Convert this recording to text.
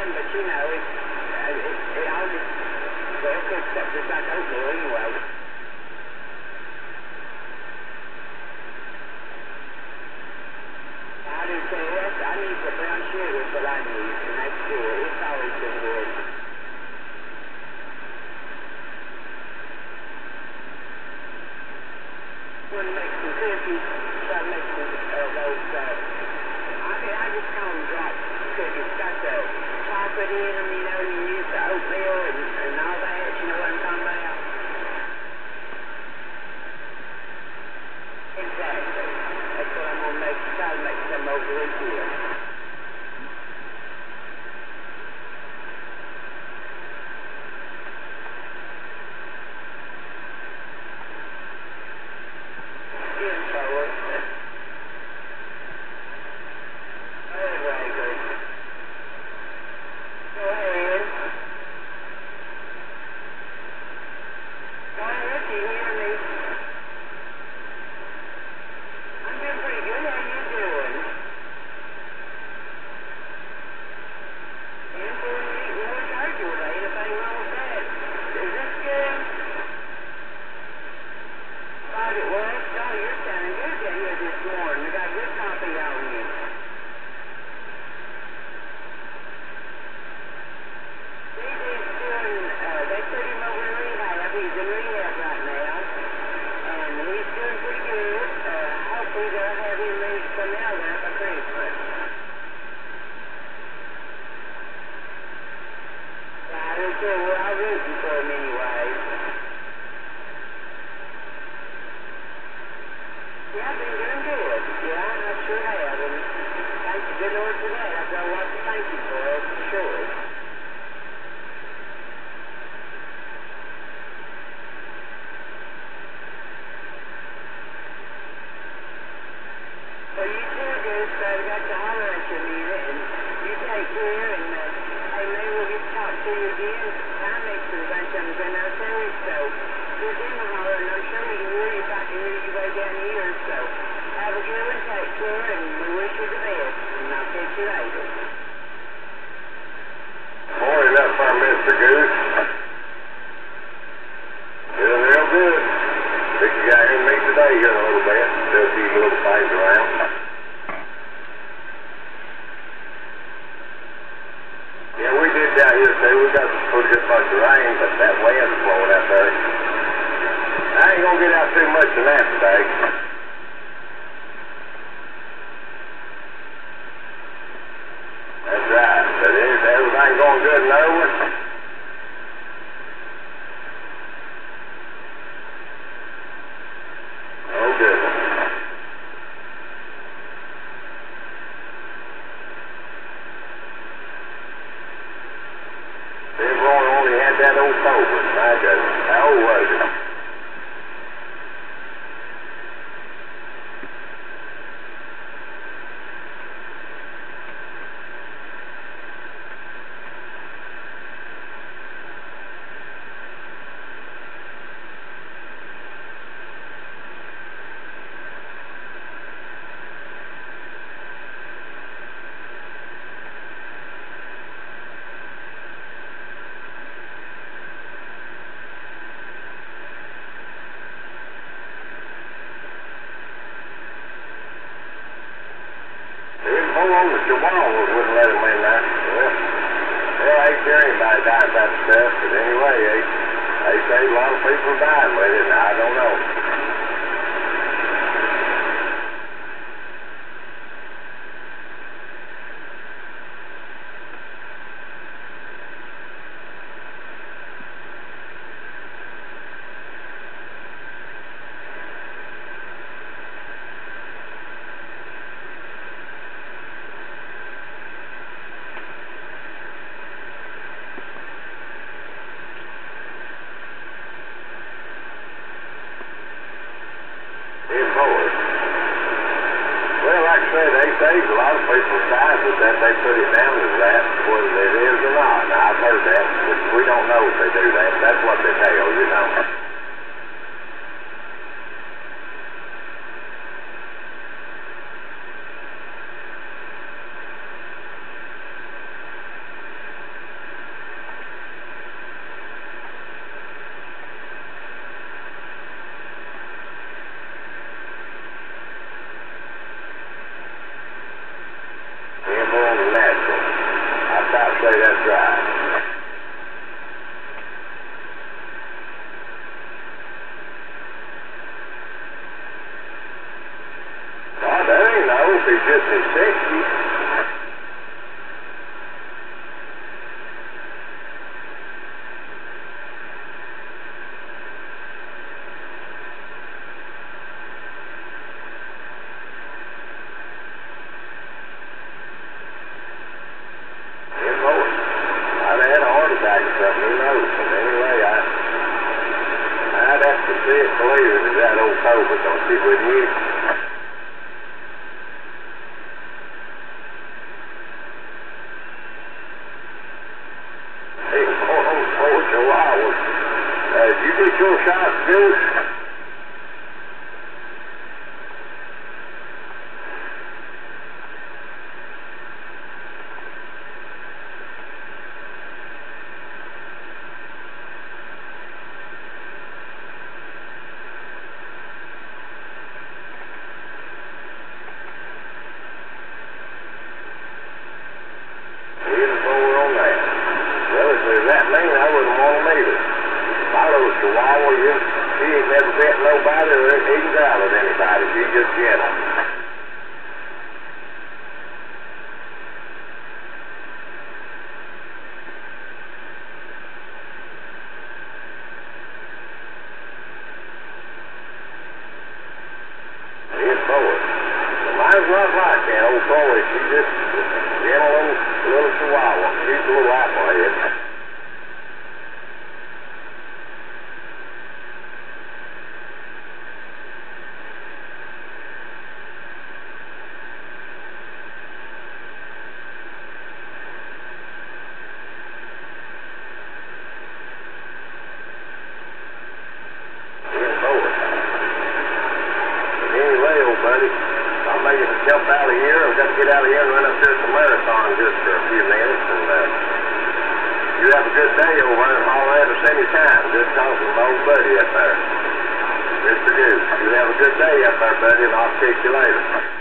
him, but you know, it, it, it, it, I would, they have to accept it back out there anyway. pretty much an answer, The Walls wouldn't let him in that. Well, well ain't sure anybody died that stuff, but anyway, they, they say a lot of people died with it, and I don't know. knows they do that. That's what they tell you, you know. categoria. Up there, buddy, and I'll catch you later.